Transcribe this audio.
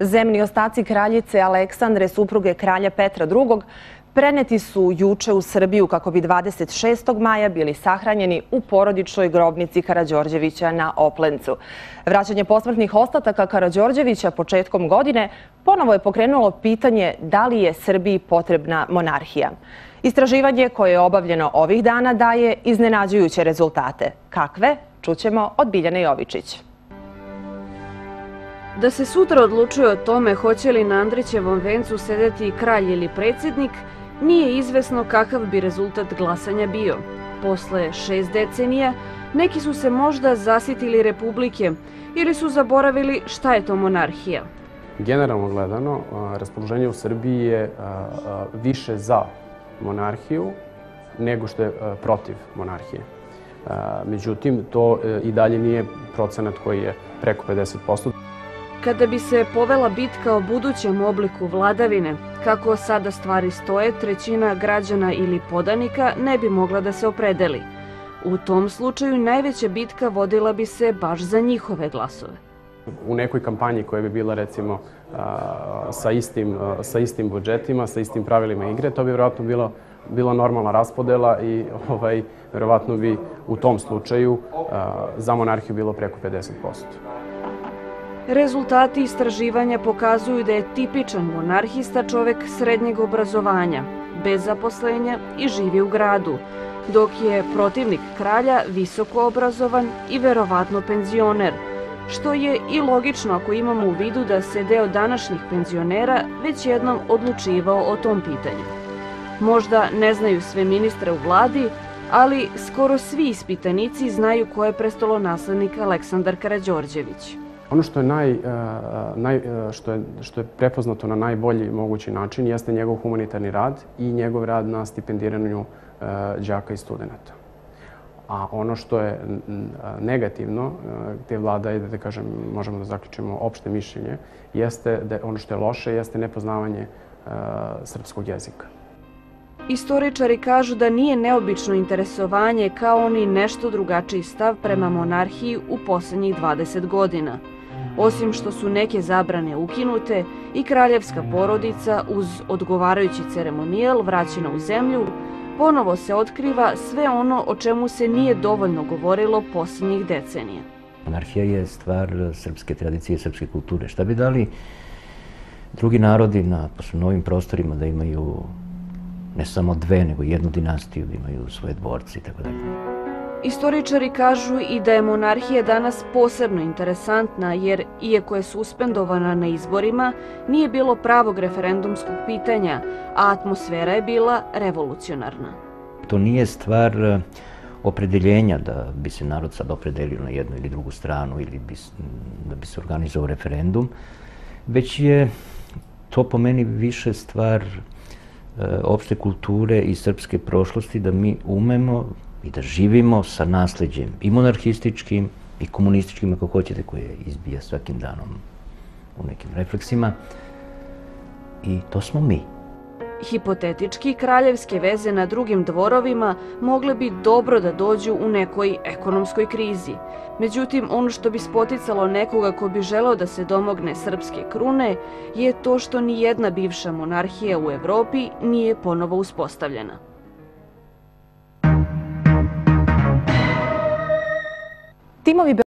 Zemni ostaci kraljice Aleksandre, supruge kralja Petra II, preneti su juče u Srbiju kako bi 26. maja bili sahranjeni u porodičnoj grobnici Karađorđevića na Oplencu. Vraćanje posmrtnih ostataka Karađorđevića početkom godine ponovo je pokrenulo pitanje da li je Srbiji potrebna monarhija. Istraživanje koje je obavljeno ovih dana daje iznenađujuće rezultate. Kakve? Čućemo od Biljane Jovičić. Da se sutra odlučuje o tome hoće li na Andrićevom vencu sedeti kralj ili predsjednik, nije izvesno kakav bi rezultat glasanja bio. Posle šest decenija, neki su se možda zasitili republike ili su zaboravili šta je to monarhija. Generalno gledano, raspoloženje u Srbiji je više za monarhiju nego što je protiv monarhije. Međutim, to e, i dalje nije procenat koji je preko 50%. Kada bi se povela bitka o budućem obliku vladavine, kako sada stvari stoje, trećina građana ili podanika ne bi mogla da se opredeli. U tom slučaju najveća bitka vodila bi se baš za njihove glasove. U nekoj kampanji koja bi bila recimo sa istim, sa istim budžetima, sa istim pravilima igre, to bi vjerojatno bilo bila normalna raspodela i ovaj, verovatno bi u tom slučaju za monarhiju bilo preko 50%. Rezultati istraživanja pokazuju da je tipičan monarhista čovek srednjeg obrazovanja, bez zaposlenja i živi u gradu, dok je protivnik kralja visoko obrazovan i verovatno penzioner, što je i logično ako imamo u vidu da se deo današnjih penzionera već jednom odlučivao o tom pitanju. Možda ne znaju sve ministre u vladi, ali skoro svi ispitanici znaju ko je prestolonaslednik Aleksandar Karađorđević. Ono što je, naj, naj, što, je, što je prepoznato na najbolji mogući način jeste njegov humanitarni rad i njegov rad na stipendiranju đaka i studenta. A ono što je negativno, gde vlada da kažem, možemo da zaključimo opšte mišljenje, jeste da ono što je loše jeste nepoznavanje srpskog jezika. Istoričari kažu da nije neobično interesovanje kao ni nešto drugačiji stav prema monarhiji u poslednjih 20 godina. Osim što su neke zabrane ukinute i kraljevska porodica uz odgovarajući ceremonijel vraćena u zemlju, ponovo se otkriva sve ono o čemu se nije dovoljno govorilo poslednjih decenija. Monarhija je stvar srpske tradicije i srpske kulture. Šta bi dali drugi narodi na novim prostorima da imaju ne samo dve, nego jednu dinastiju, da imaju svoje dvorce i tako dalje. Istoričari kažu i da je monarhija danas posebno interesantna jer, iako je suspendovana na izborima, nije bilo pravog referendumskog pitanja, a atmosfera je bila revolucionarna. To nije stvar e, opredeljenja da bi se narod sad opredelio na jednu ili drugu stranu ili bi, da bi se organizovao referendum, već je to po meni više stvar e, opšte kulture i srpske prošlosti da mi umemo i da živimo sa nasledđem i monarhističkim i komunističkim, ako hoćete, koje izbija svakim danom u nekim refleksima. I to smo mi. Hipotetički, kraljevske veze na drugim dvorovima mogle bi dobro da dođu u nekoj ekonomskoj krizi. Međutim, ono što bi spoticalo nekoga ko bi želeo da se domogne srpske krune je to što ni jedna bivša monarhija u Evropi nije ponovo uspostavljena. Timovi